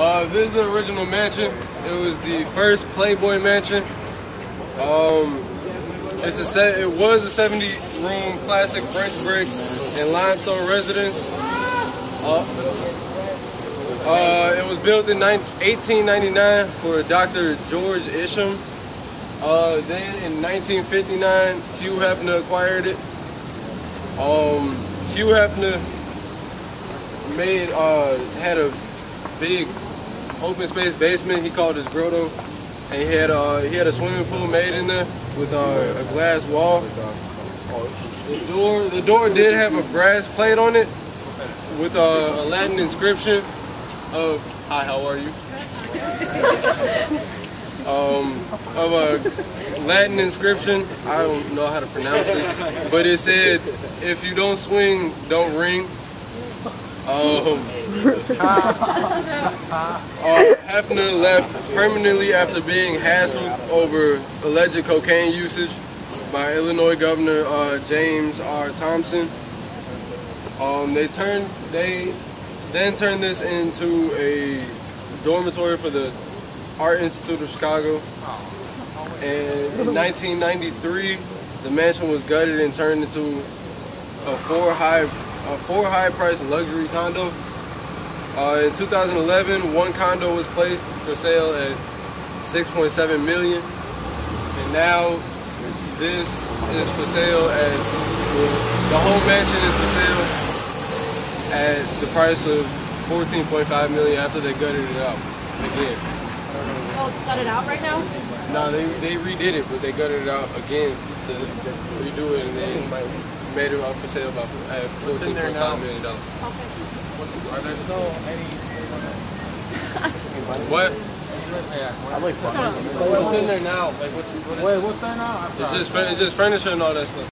Uh, this is the original mansion. It was the first Playboy mansion. Um, it's a set. It was a 70 room classic French brick and limestone residence. Uh, uh, it was built in 1899 for Dr. George Isham. Uh, then in 1959, Hugh Hefner acquired it. Um, Hugh Hefner made uh, had a big open space basement. He called his grotto, and he had uh, he had a swimming pool made in there with uh, a glass wall. The door the door did have a brass plate on it with uh, a Latin inscription of "Hi, how are you?" um, of a Latin inscription. I don't know how to pronounce it, but it said, "If you don't swing, don't ring." Um, uh, Hefner left permanently after being hassled over alleged cocaine usage by Illinois Governor uh, James R. Thompson. Um, they turned they then turned this into a dormitory for the Art Institute of Chicago. And in 1993, the mansion was gutted and turned into a four high a four high price luxury condo. Uh, in 2011, one condo was placed for sale at 6.7 million, and now this is for sale at the whole mansion is for sale at the price of 14.5 million after they gutted it out again. So it's gutted out right now? No, they, they redid it, but they gutted it out again to redo it, and they made it up for sale about uh, at 14.5 million dollars. Okay. Are there still any? what? I like fun. What's in there now? Like what? what Wait, what's that now? it's just it's just furniture and all that stuff.